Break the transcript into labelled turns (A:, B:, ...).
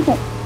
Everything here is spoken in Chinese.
A: 不懂。